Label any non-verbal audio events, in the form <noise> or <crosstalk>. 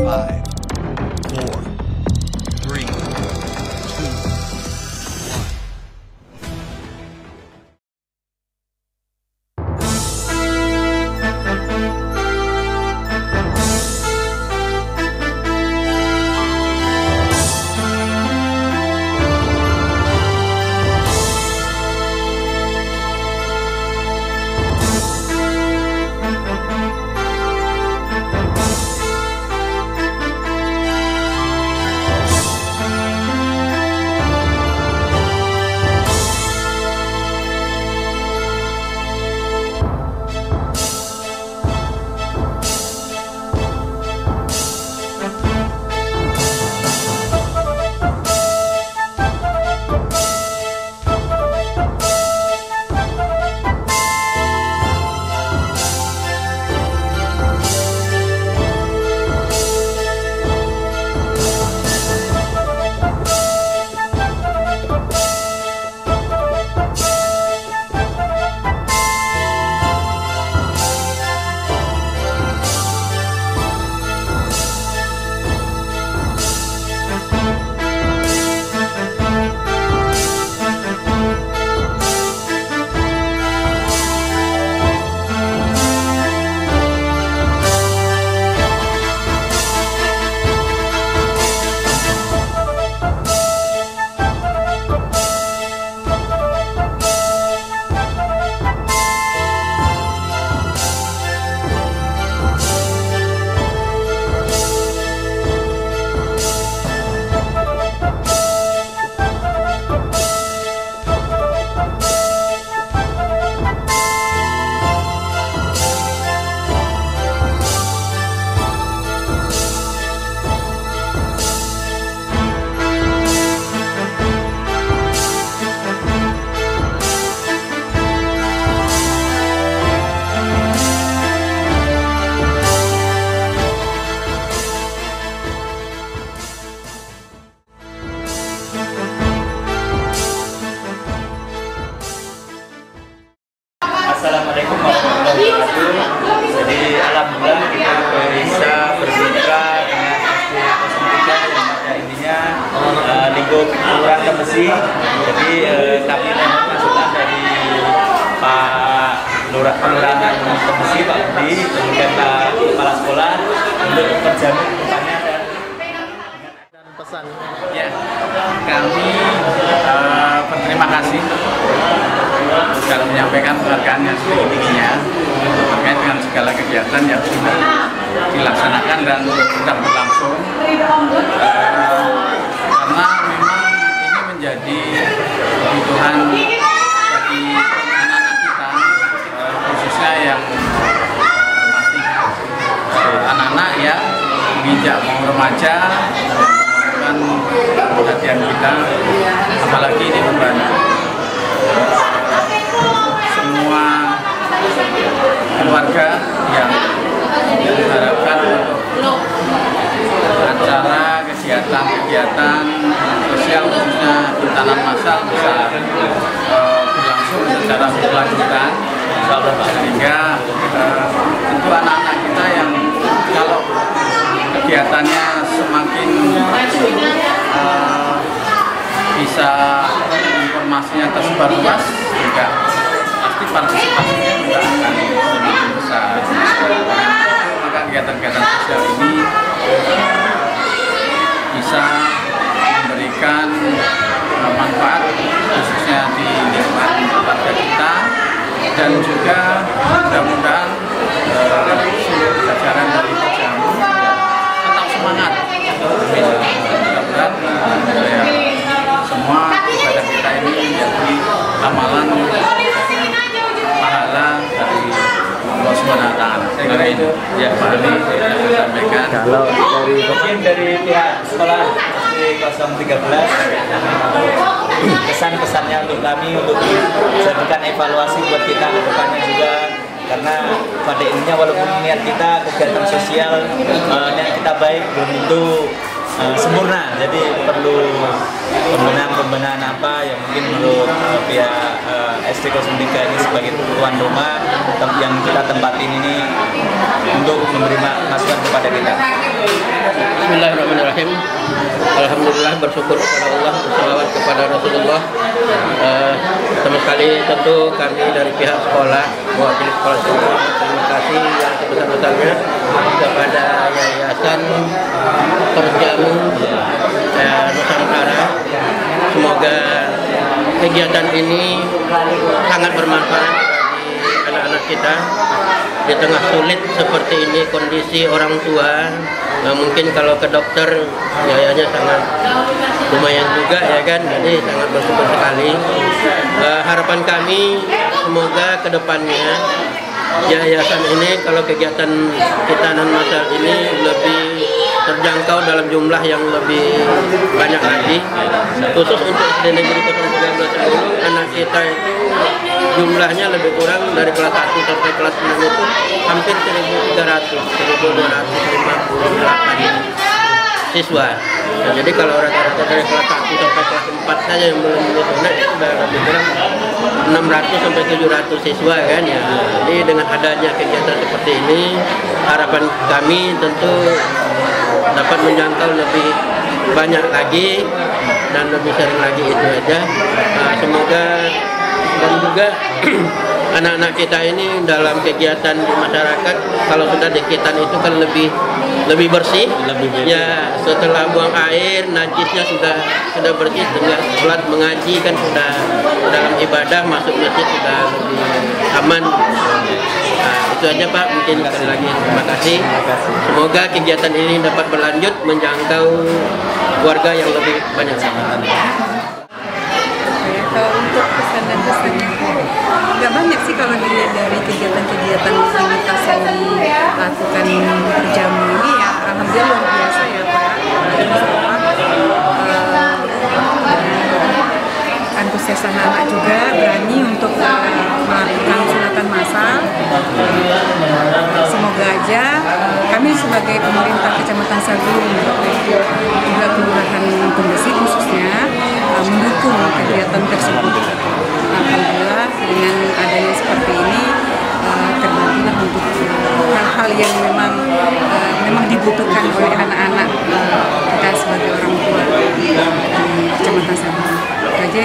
Five. Jadi alhamdulillah kita bisa bermitra dengan SD 03 yang intinya uh, lingkup kelurahan Tembesi. Jadi eh, kami memang masukan dari Pak Lurah Kelurahan Tembesi Pak Budi, kemudian Pak Kepala Sekolah untuk berjamin depannya dan dan pesan Ya, kami eh, berterima kasih dan menyampaikan penghargaan yang kegiatan yang sudah dilaksanakan dan sudah berlangsung. Eh, karena memang ini menjadi kebutuhan bagi anak-anak kita eh, khususnya yang anak-anak ya menginjak mau remaja dan perhatian kita apalagi ini membantu semua keluarga diharapkan acara kegiatan-kegiatan sosial khususnya hutanan masal bisa eh, berlangsung secara berkelanjutan. Sehingga eh, tentu anak-anak kita yang kalau kegiatannya semakin eh, bisa informasinya tersebar luas juga pasti partisipasinya juga akan semakin besar kegiatan-kegiatan sosial ini bisa memberikan eh, manfaat khususnya di lingkungan keluarga kita dan juga mudah-mudahan eh, seluruh jajaran dari Pejamu tetap semangat mudah-mudahan eh, ya, semua ibadah kita ini menjadi amalan pahala dari Allah Subhanahu wa ya Pak Ali yang saya sampaikan. kalau dari Mungkin dari pihak sekolah SD 013 pesan-pesannya untuk kami untuk dijadikan evaluasi buat kita ke depannya juga. Karena pada intinya walaupun niat kita kegiatan sosial eh, niat kita baik belum tentu eh, sempurna. Jadi perlu pembenahan-pembenahan apa yang mungkin menurut eh, pihak eh, SD 03 ini sebagai tuan rumah yang kita tempatin ini untuk memberi ma- masukan kepada kita Bismillahirrahmanirrahim. Alhamdulillah bersyukur kepada Allah, bersalawat kepada Rasulullah. Eh, pertama sekali tentu kami dari pihak sekolah, mewakili sekolah sekolah, terima kasih yang sebesar-besarnya kepada Yayasan Terjamu eh, Nusantara. Semoga kegiatan ini sangat bermanfaat kita di tengah sulit seperti ini kondisi orang tua nah, mungkin kalau ke dokter biayanya sangat lumayan juga ya kan? Jadi sangat bersyukur sekali. Eh, harapan kami semoga ke depannya yayasan ini kalau kegiatan kita non masal ini lebih terjangkau dalam jumlah yang lebih banyak lagi. Khusus untuk SD Negeri 013 anak kita itu jumlahnya lebih kurang dari kelas 1 sampai kelas 6 itu hampir 1.300 1.258 siswa. Nah, jadi kalau rata-rata dari kelas 1 sampai kelas 4 saja yang belum lulus sudah lebih kurang 600 sampai 700 siswa kan ya. Jadi dengan adanya kegiatan seperti ini harapan kami tentu dapat menjangkau lebih banyak lagi dan lebih sering lagi itu aja. Nah, semoga dan juga <clears throat> anak-anak kita ini dalam kegiatan di masyarakat kalau sudah di itu kan lebih lebih bersih, Lebih bersih. ya setelah buang air najisnya sudah sudah bersih tinggal sholat mengaji kan sudah dalam ibadah masuk masjid sudah lebih aman itu aja Pak. Mungkin sekali lagi. Terima kasih. Semoga kegiatan ini dapat berlanjut menjangkau warga yang lebih banyak. Ya, kalau untuk pesan dan pesannya nggak banyak sih kalau dilihat dari kegiatan-kegiatan rutinitas yang dilakukan berjamu ini ya saja kami sebagai pemerintah Kecamatan Sagung juga Kelurahan Gembesi khususnya eh, mendukung kegiatan tersebut. Alhamdulillah dengan adanya seperti ini eh, terbantulah untuk hal-hal yang memang eh, memang dibutuhkan oleh anak-anak kita sebagai orang tua di Kecamatan Sagung. Itu